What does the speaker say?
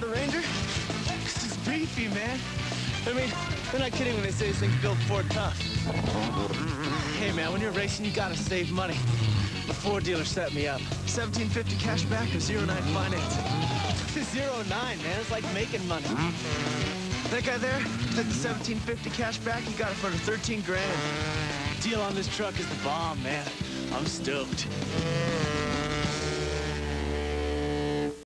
The Ranger? This is beefy, man. I mean, they're not kidding when they say this thing's built Ford tough. Hey, man, when you're racing, you gotta save money. The Ford dealer set me up. 1750 cash back or 09 financing. 09, man, it's like making money. That guy there, with the 1750 cash back, he got it for under 13 grand. Deal on this truck is the bomb, man. I'm stoked.